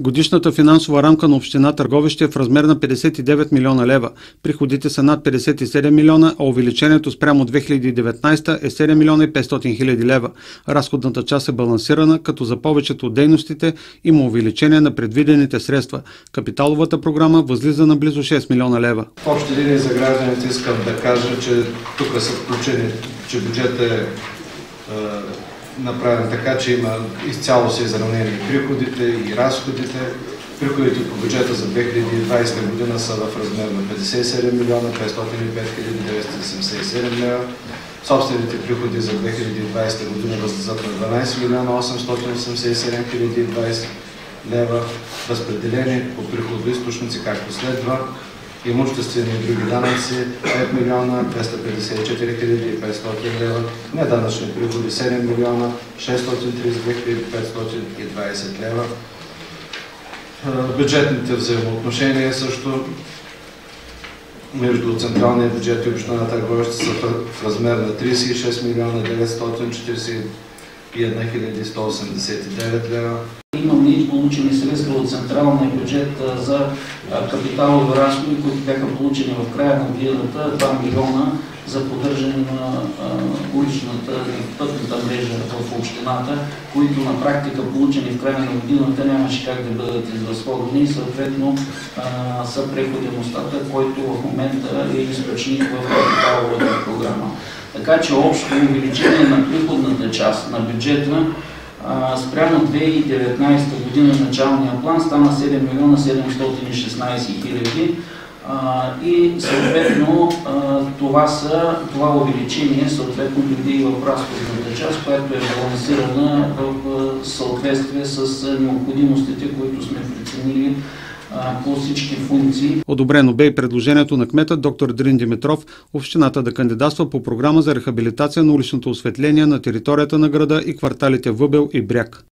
Годишната финансова рамка на община Търговище е в размер на 59 милиона лева. Приходите са над 57 милиона, а увеличението спрямо 2019 е 7 милиона и 500 хиляди лева. Разходната част е балансирана, като за повечето от дейностите има увеличение на предвидените средства. Капиталовата програма възлиза на близо 6 милиона лева. В общи линии за гражданите искам да кажа, че тук са включени, че бюджетът е, е направен така, че има изцяло са изравнени приходите и разходите. Приходите по бюджета за 2020 година са в размер на 57 милиона 505 977 лева. Собствените приходи за 2020 година възлизат на 12 милиона 887 020 лева. Разпределени по приходоисточници както следва имуществени и други данъци 5 милиона 254 хиляди и 500 лева, неданъчни приходи 7 милиона 632 хиляди 520 лева. Бюджетните взаимоотношения също между централния бюджет и община Търговище са в размер на 36 милиона 941 189 лева. Имаме и получени средства от централния бюджет за капиталови разходи, които бяха получени в края на годината 2 милиона за поддържане на уличната пътната мрежа в общината, които на практика получени в края на годината нямаше как да бъдат изразходени и съответно са преходен остатък, който в момента е източник в капиталовата програма. Така че общо увеличение на приходната част на бюджета спрямо 2019 година началния план стана 7 милиона 716 хиляди. И съответно това, са, това увеличение съответно дойде и в разходната част, която е балансирана в съответствие с необходимостите, които сме преценили по всички функции. Одобрено бе и предложението на кмета доктор Дрин Димитров общината да кандидатства по програма за рехабилитация на уличното осветление на територията на града и кварталите Въбел и Бряг.